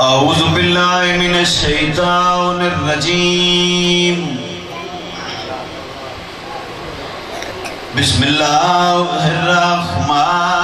أعوذ بالله من الشيطان الرجيم. بسم الله الرحمن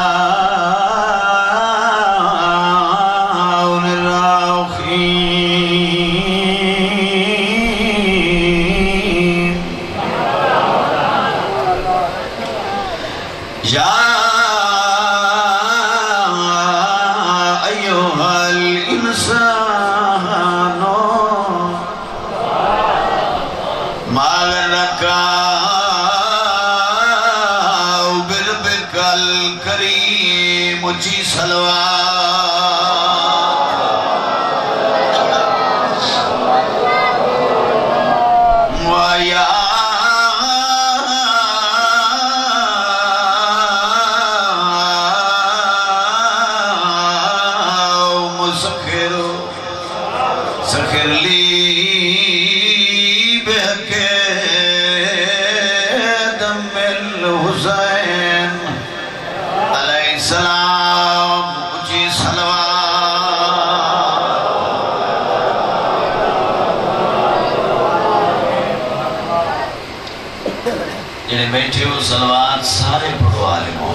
بیٹھے ہو صلوات سارے پڑھو عالم ہو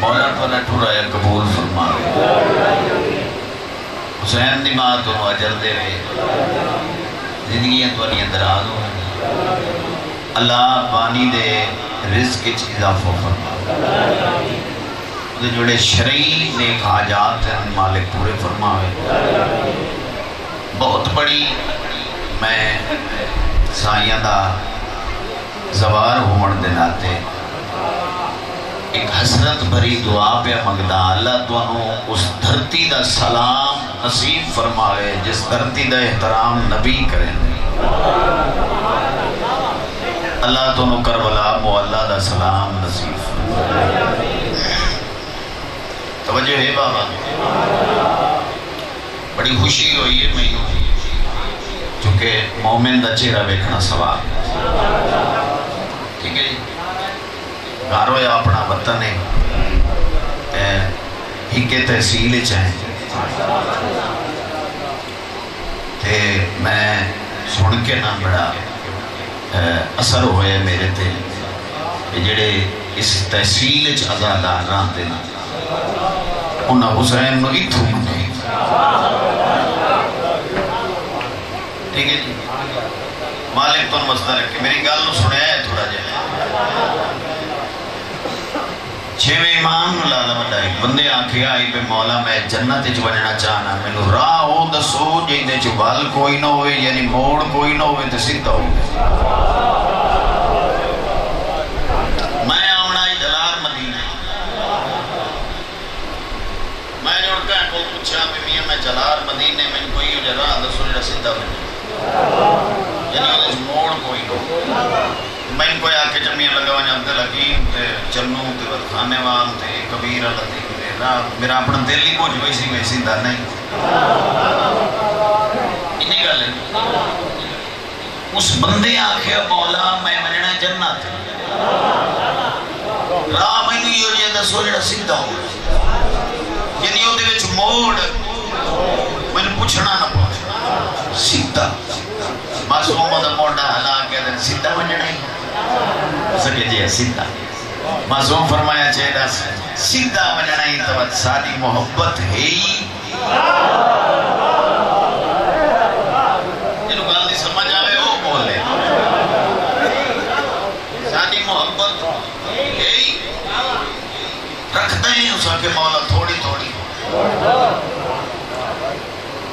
مولا تو نہ ٹھورایا قبول فرماوے حسین دی ماں تو اجر دے وے زندگیاں تو انیاں دراز ہو اللہ بانی دے رزق اچ اضافہ فرماوے دے جڑے شرعی نیک حاجات ہیں، مالک پورے فرماوے۔ بہت بڑی میں سائیاں دا زوار ہومن دے ناتے۔ ایک حسرت بھری دعا پہ مگدا اللہ تو انہوں اس دھرتی دا سلام نصیب فرماوے، جس دھرتی دا احترام نبی کریں۔ اللہ تو انہوں کربلا، مولا دا سلام نصیب فرماوے۔ توجہ ہے بابا۔ بڑی خوشی ہوئی ہے میں چونکہ مومن دا چہرہ بیکھنا سوال ٹھیک ہے جی گھر ہویا اپنا وطن ہے ہکے تحصیل چاہیں تے میں سن کے نہ بڑا اثر ہوئے میرے تے جڑے اس تحصیل چ عزادار رہاں دے نا انہاں حسین نو اتھو منگے ٹھیک ہے جی۔ مالک تو مسئلہ رکھے میری گل سنیا ہے تھوڑا جہاں چھویں امام نو لالا مدائی بندے آنکھیں آئی پہ مولا، میں جنت چ بننا چاہنا میں راہ ہو دسو جیندے چ بل کوئی نہ ہوئے یعنی موڑ کوئی نہ ہوئے تے سیدھا ہو میں جلار مدینے، میں کوئی ہو جرا دسو جڑا سیدھا بنے۔ یعنی اس موڑ کوئی نہ میں ان کو آ کے جمعیاں لگا وجہ عبد الحکیم تے چنو تے ودخانے وال تے کبیر لطیف تے راہ میرا اپنا دل ہی کچھ ویسی ویسی دا نہیں۔ انہی گل ہے۔ اس بندے آکھے، مولا، میں مننا جنت راہ میں نہیں ہو جائے، دسو جڑا سیدھا ہو۔ یعنی وہ دے وچ موڑ۔ میں پوچھنا نہ پوچھ سیدھا بس محمد موڑا ہلا کے دن سیدھا بننا ہی سکے جی سیدھا معصوم فرمایا چاہیے سیدھا بننا ہی تو ساری محبت ہے ہی جنہوں گل دی سمجھ آوے وہ بولے ساری محبت ہے ہی رکھتے ہیں اس کے مولا تھوڑی تھوڑی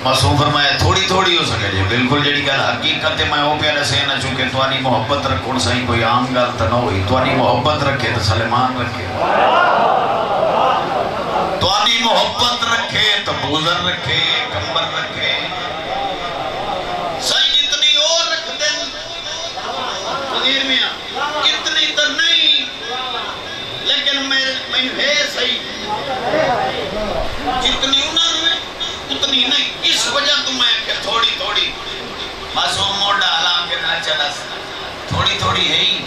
معصوم فرمایا تھوڑی تھوڑی ہو سکے جی بالکل جڑی گل حقیقت ہے میں وہ پہ دسے نہ چونکہ توانی محبت رکھو سائیں کوئی عام گل تو نہ ہوئی توانی محبت رکھے تو سلیمان رکھے توانی محبت رکھے تو بوزر رکھے کمبر رکھے سائیں اتنی اور رکھ دیں وزیر میاں اتنی تو نہیں لیکن میں میں ہے صحیح جتنی انہوں نے اتنی نہیں اس وجہ تو میں کہ تھوڑی تھوڑی معصوم موڑا حالا کے نہ چلا تھوڑی تھوڑی ہے ہی۔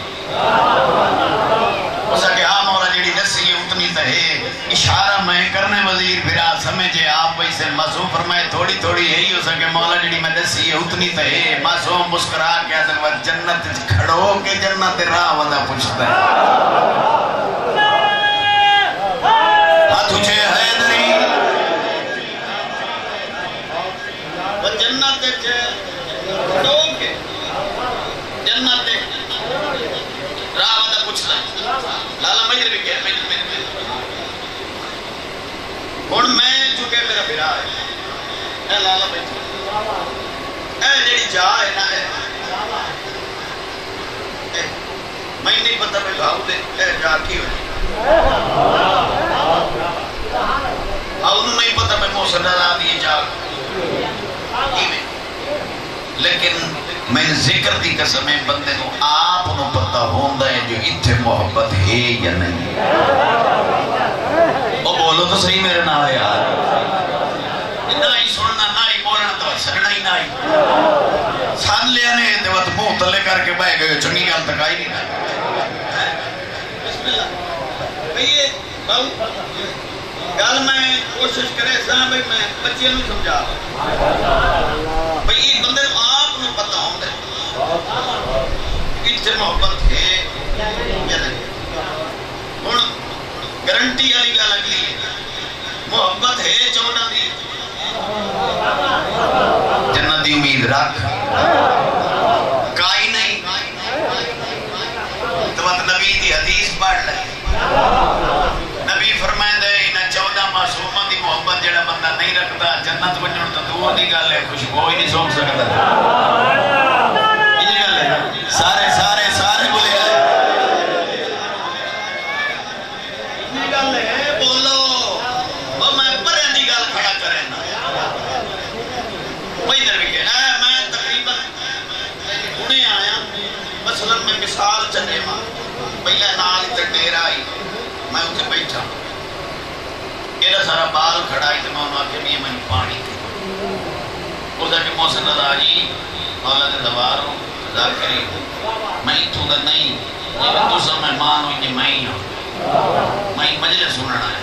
اس کہ ہاں مولا جڑی دسی ہے اتنی تو ہے۔ اشارہ میں کرنے وزیر پھر آ سمجھے آپ ویسے معصوم فرمائے، تھوڑی تھوڑی ہے ہی ہو سکے۔ مولا جڑی میں دسی ہے، اتنی تو ہے۔ معصوم مسکرا کے حضرت جنت کھڑو کے جنت راہ ودا پوچھتا ہے ہاں تجھے حیدری وہ جنت کھڑو کے جنت راہ ودا پوچھتا ہے لالا مجر بھی کیا مجر بھی ہوں میں چکے میرا برا ہے۔ اے لالا بھائی۔ اے جیڑی جا ہے نا اے۔ میں نہیں پتہ بھائی بھاؤ دے۔ اے جا کی ہوئی۔ آؤں نہیں پتہ میں موسیٰ ڈالا دیئے جا۔ لیکن میں ذکر دی قسم ہے، بندے کو آپ نو پتہ ہوندا ہے جو اتھے محبت ہے یا نہیں۔ وہ تو صحیح میرے نال یار۔ نہ ہی سننا نہ ہی بولنا تو سکنا ہی نہ ہی۔ سان لیا نے تے وقت منہ تلے کر کے بہ گئے، چنگی گل تک آئی نہیں۔ بسم اللہ۔ بھئی باؤ گل میں کوشش کرے سا بھئی میں بچے نو سمجھا بھئی یہ بندے آپ نو پتہ ہوندا ہے۔ اتنے محبت ہے یا نہیں؟ ہوں گارنٹی والی گل اگلی ہے۔ محبت ہے چوڑا دی جنت دی امید رکھ۔ کائی نہیں۔ تو بات نبی دی حدیث پڑھ لے۔ نبی فرمائے دے انہاں چودہ معصومہ دی محبت جڑا بندہ نہیں رکھتا، جنت بنجھڑ تو دور دی گل ہے، خوشبو ہی نہیں سونگ سکتا یہ گل ہے سارے سارے سارے بولے آئے یہ گل ہے بولو وہ میں پرے دی گل کھڑا کرے نا میں ادھر بھی کہنا ہے میں تقریباً ہنے آیا مثلا میں مثال چلے ماں پہلے نال تے ڈیرا آئی میں اتنے بیٹھا یہ سارا بال کھڑا ہے تو میں انہوں آکے میں میں پانی وہ کہ موسن راجی مولا دے دواروں ذاکری میں تو دا نہیں یہ تو سا مہمان ہوئی نہیں میں ہی ہوں میں مجلس سننا ہے۔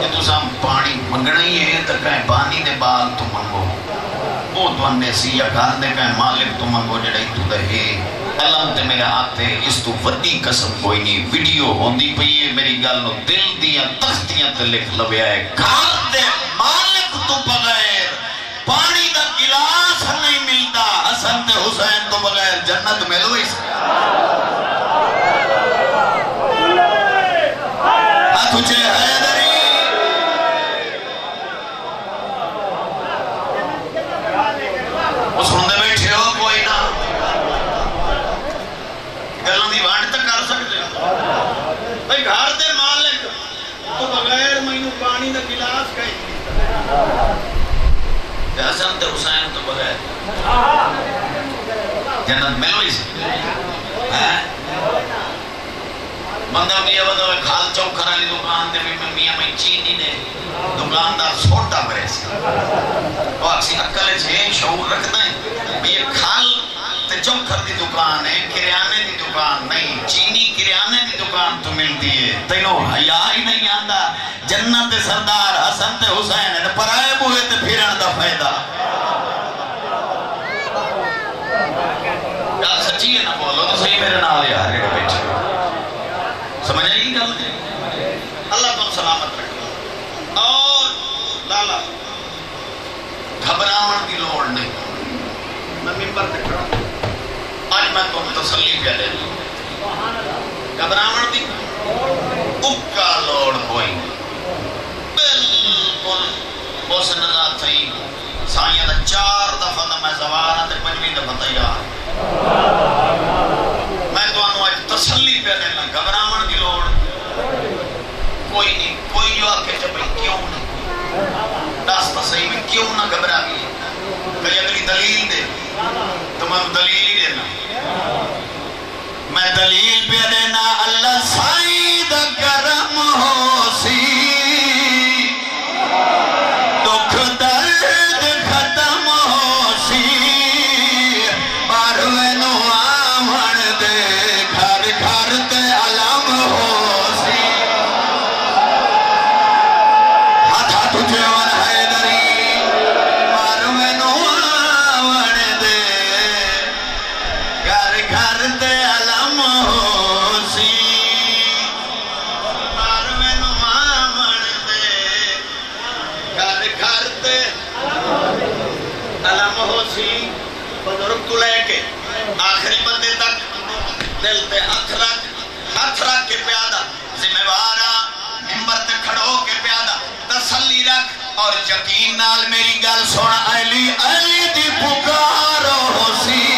کہ تو سا پانی منگنا ہی ہے تو کہیں پانی دے بال تو منگو۔ وہ تو اندے سی یا دے کہیں مالک تو منگو جڑائی تو دے علم تے میرے ہاتھے اس تو وڈی قسم کوئی نہیں ویڈیو ہوندی پئی ہے میری گل نو دل دیاں تختیاں تے لکھ لویا ہے گھر دے مالک تو بغیر پانی دا گلاس نہیں ملتا حسن تے حسین تو بغیر جنت ملو اس ہاں تجھے حیدری وہ سن دے بیٹھے ہو کوئی نہ گلوں دی وانڈ تک کر سکتے ہو بھئی گھر دے مالک تو بغیر مینوں پانی دا گلاس کہیں تے حسن تے حسین تو بغیر. جنت ملو اس بندہ میاں بندہ میں کھال چوکھر لی دکان دے میں، میاں میں چینی نے دکاندار سوٹا پریس سے وہ اکسی اکل چھے شعور رکھتا ہے۔ میں یہ کھال تے چوکھر دی دکان ہے کریانے دی دکان نہیں، چینی کریانے دی دکان تو ملتی ہے۔ تینوں حیا ہی نہیں آندا، جنت سردار حسن تے حسین ہے پرائے بوئے تے پھرن دا فائدہ۔ گل سچی ہے نا بولو تو صحیح میرے نال یار کے بیٹھے۔ سمجھ آئی گل؟ اللہ تم سلامت رکھے اور لالا، گھبراون کی لوڑ نہیں۔ میں ممبر پہ کھڑا میں تم تسلی پہ لے لوں گھبراون کی اکا لوڑ کوئی بالکل اس نظر تھی سائیاں دا چار دفعہ دا میں زوارہ تے پنجویں دفعہ تیار میں تو آنو آج تسلی پہ دینا گھبراون کی لوڑ کوئی نہیں کوئی جو آکے چپے کیوں نہیں دس داستہ صحیح میں کیوں نہ گھبرا گئی کئی اگلی دلیل دے تو میں دلیل ہی دینا میں دلیل پہ دینا اللہ سائی دا کرم ہو۔ اور یقین نال میری گل سن علی علی دی پکارو سی۔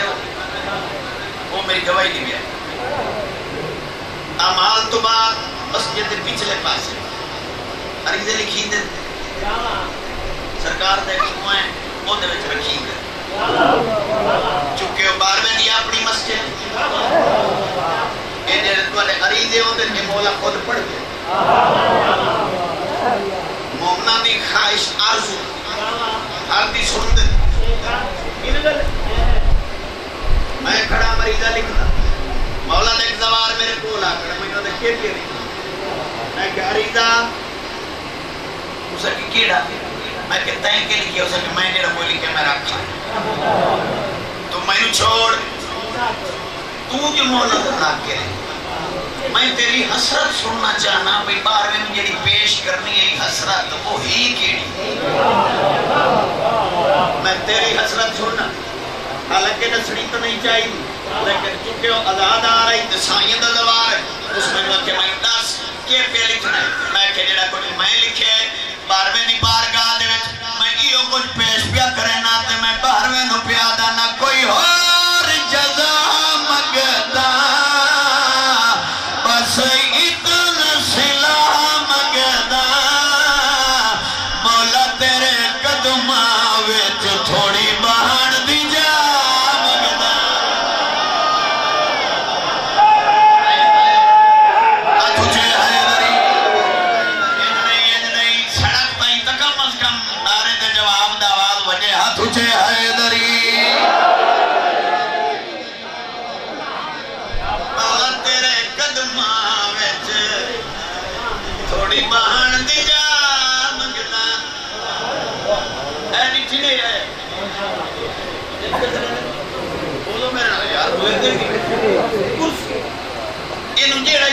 سواری کر رہے ہو۔ وہ میری گواہی نہیں ہے۔ امال تو بعد مسجد کے پچھلے پاسے عریضے لکھی دے۔ سرکار دے کوئیں وہ دے وچ رکھی دے۔ چکے ہو بارہویں دی اپنی مسجد۔ یہ جڑے تواڈے عریضے ہوندے نے مولا خود پڑھ دے۔ مومنا دی خواہش آرزو ہر دی سن دے میں کھڑا مریضہ لکھنا مولا نے ایک زوار میرے کو لا کر میں نے کہ کہ میں کہ عریضہ اسے کہ کیڑا میں کہ تائیں کے لکھی اسے کہ میں نے رہو لکھے میں رکھا تو میں نے چھوڑ۔ تو جو مولا دنا کے میں تیری حسرت سننا چاہنا بھئی بار میں جڑی پیش کرنی ہے حسرت وہ ہی کیڑی۔ میں تیری حسرت سننا۔ حالانکہ نسڑی تو نہیں چاہیے، لیکن چونکہ وہ آزاد آ رہی تو سائیں دا دوار ہے، اس میں کہ میں دس کے پہ لکھنا ہے۔ میں کہ جڑا کچھ میں لکھے بارویں نہیں بارگاہ دے وچ میں ایو کچھ پیش پیا کرے، نہ تے میں بارویں نو پیادا نہ کوئی ہو۔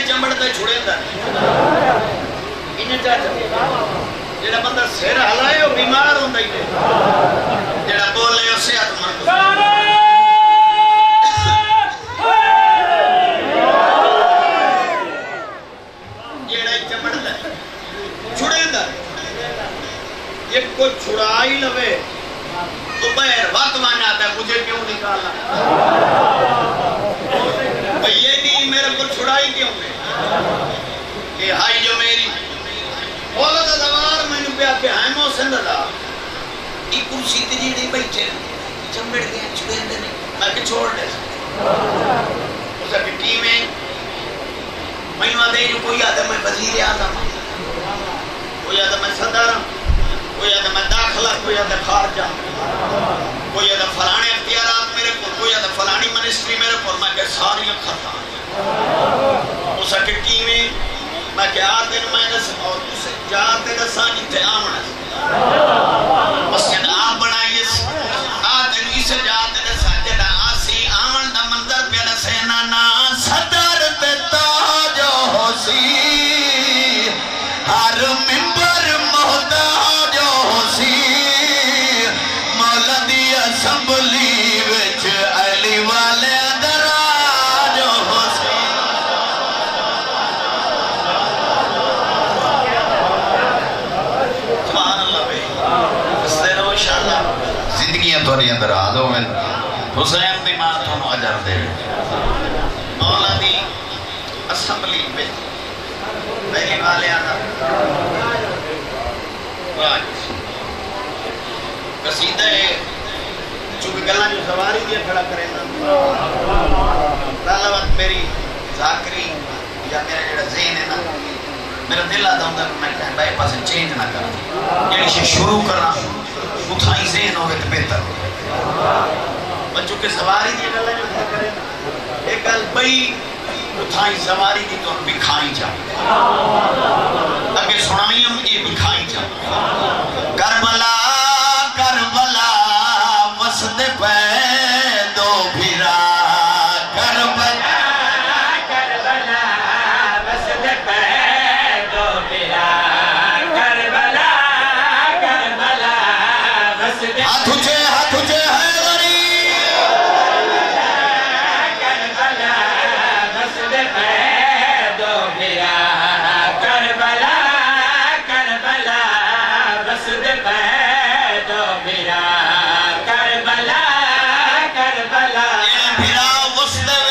چمڑتا چھ بندہ بولتا چمڑ چھڑا ہی لوگ تو بہر وقت مانا آتا ہے، مجھے کیوں نکالنا؟ بھئی یہ نہیں میرے کو چھڑائی کیوں نے کہ ہائی جو میری بولا دوار میں نے پیا کہ ہائے موسن دا دا، ای کرسی تجی نہیں بیٹھے چمبڑ گئے چھڑے دے نہیں۔ میں کہ چھوڑ دے۔ اسا کہ کی میں میں وہاں دے جو کوئی آدم میں وزیر آدم کوئی آدم میں صدر ہوں کوئی آدم میں داخلہ کوئی آدم خارجہ کوئی آدم فلانے اختیارات میرے کو، کوئی آدم فلانی منسٹری میرے کو، میں کہ ساری خطا اسا کہ کی میں؟ میں کہ آتے میں دس اور اسے جاتے دسا جتے آمنا پہلی والے جی۔ قصیدہ ہے۔ چونکہ گلہ جو سواری دیا، کھڑا کرے نا پہلا وقت میری ذاکری یا میرا جڑا ذہن ہے نا، میرا دل آتا ہوں میں کہیں بھائی پاس چینج نہ کرنا۔ یعنی سے شروع کرنا اتھائی ذہن ہوئے تو بہتر ہو بچوں کے سواری دی گلہ جو کھڑا کرے نا ایک گل بھائی بھئی اتھائی سواری دی تو بکھائی جائیں اگر سنائی ہم یہ بکھائی جائیں کربلا کربلا مسد پہ یہ بھیرا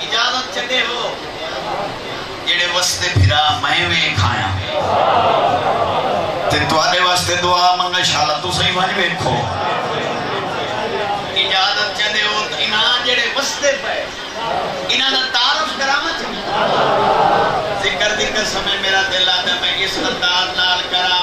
اجازت چکے ہو؟ جڑے وستے پھرا میں وے کھایا۔ تے تواڈے واسطے دعا منگا شالا تو صحیح ون ویکھو۔ اجازت چدے ہو، انہاں جڑے وستے پے، انہاں دا تعارف کراواں چ ذکر دی قسم ہے، میرا دل آتا میں اس انداز نال کراواں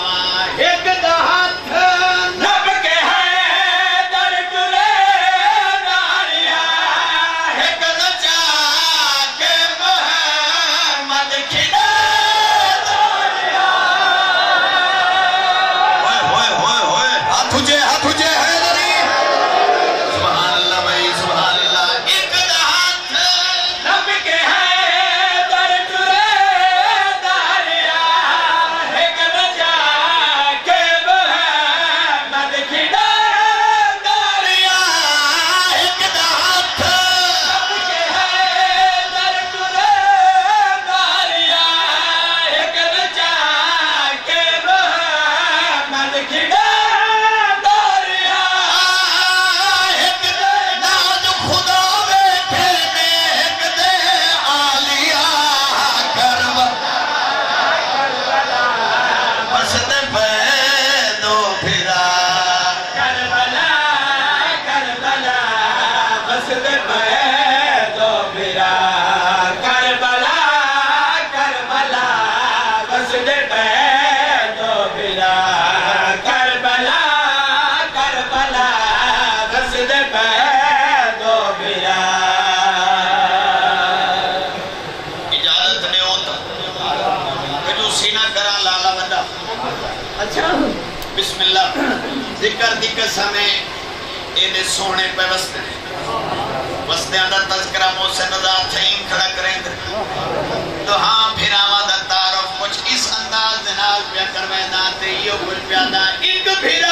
سونے پہ وستے وستے دا تذکرہ موسیٰ ندا تھائیم کھڑا کریں گے تو ہاں پھر آما دا تعارف اس انداز دنال پیا کرویں دا تیئیو گل پیا دا ایک پھر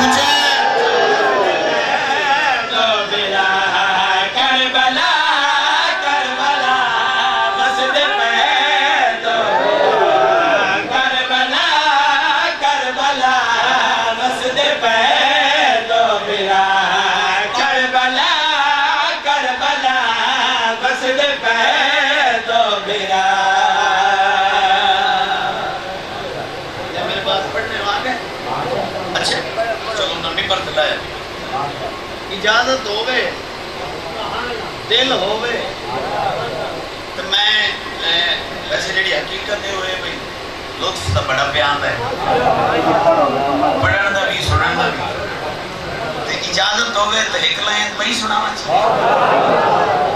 Good job. اجازت ہوے دل ہوے تو میں ویسے جڑی حقیقت ہے ہوئے بھئی، لطف تو بڑا بیان ہے۔ پڑھن دا بھی، سنن دا بھی۔ تے اجازت ہوے تو ایک لائن پئی سنا چاہیے۔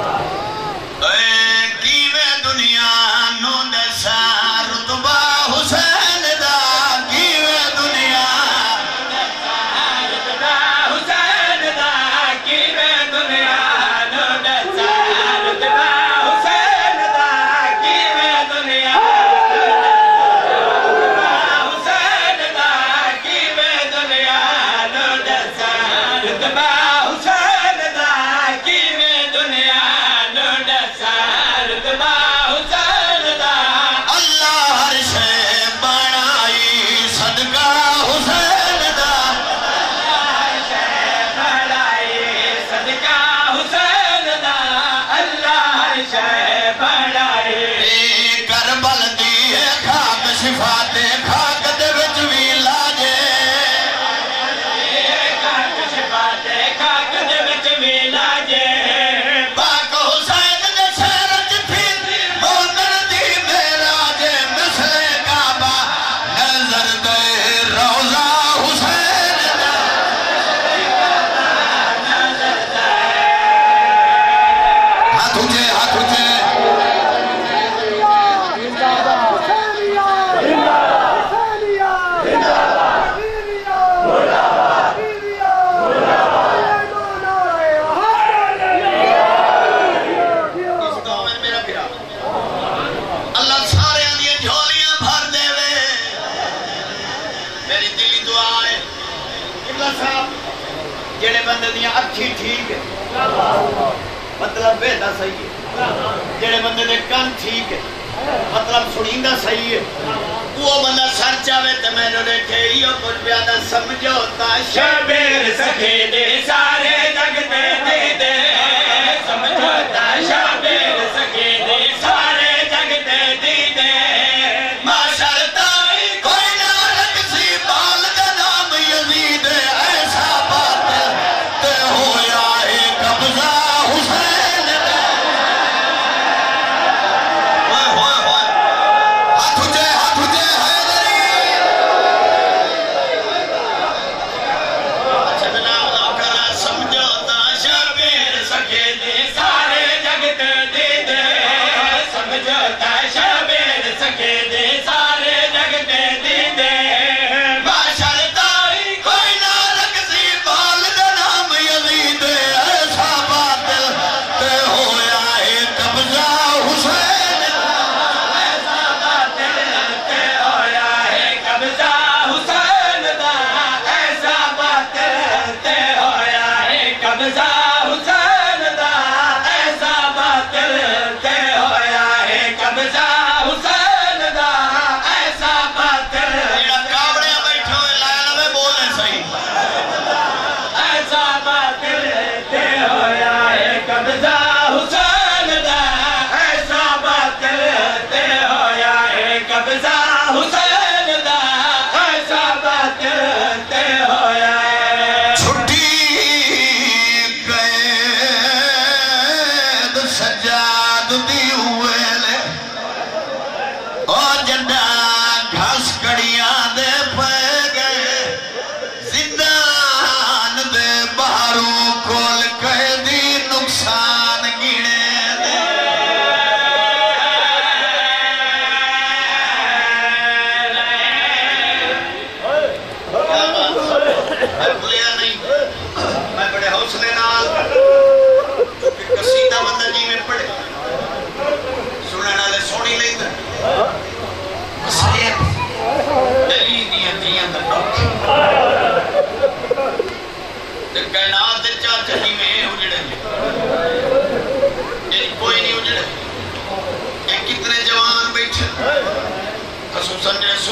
mais aí.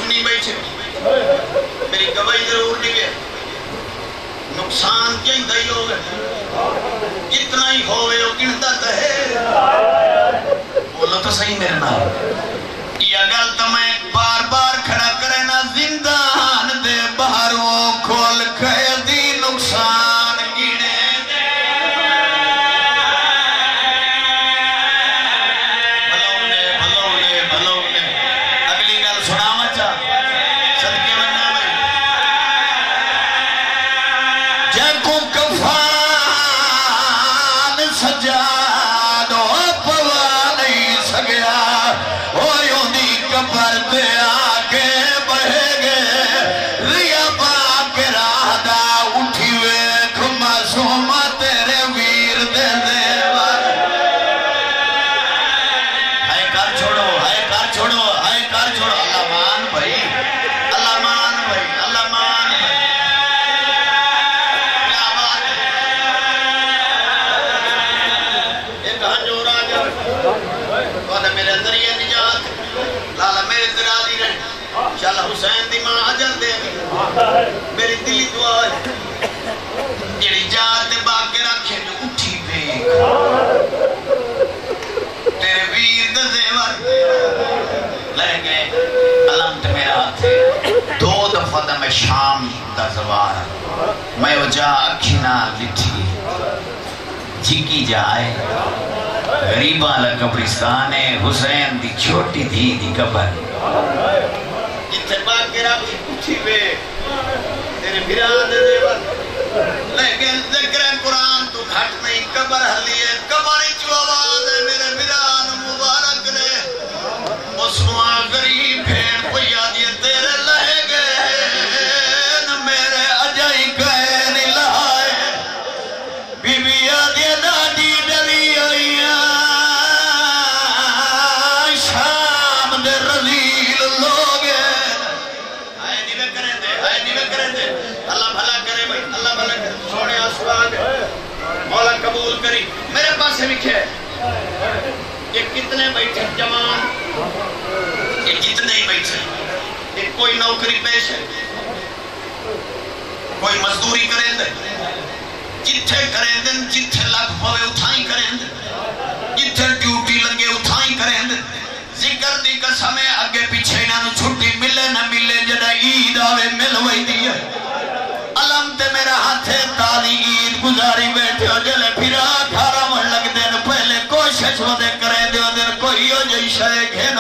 سنی بیٹھے۔ میری گواہی ضرور نہیں گیا نقصان کیا ہی ہوگا کتنا ہی ہوئے ہو گنتا ہے۔ بولو تو صحیح میرے نام یہ گل تو میں بار بار کھڑا کرے نا زندان دو میں شام دا زوار۔ میں وہ جا اکھینا لٹھی۔ جھکی جائے۔ غریبہ والا قبرستان ہے، حسین دی چھوٹی دھی دی قبر۔ جتھے باغ کے رکھی اٹھی وے۔ تیرے بھران دے دے دیور لیکن ذکر قرآن، تو گھٹ نہیں۔ قبر حلی ہے۔ قبر چو آواز ہے، میرے بھران مبارک نے۔ مسنوع غریب کتنے بیٹھے جوان یہ کتنے ہی بیٹھے یہ کوئی نوکری پیش ہے؟ کوئی مزدوری کریں دے جتھے کریں دن جتھے لگ پوے اتھائی کریں دن جتھے ڈیوٹی لگے اتھائی کریں دن ذکر دی قسم ہے اگے پیچھے انہاں نو چھٹی ملے نہ ملے، جڑا عید آوے مل وئی دی ہے۔ علم تے میرا ہاتھے تالی عید گزاری بیٹھے ہو، جلے پھرا کھارا من لگ دین پہلے کوشش ودے کرے دیو شے گھن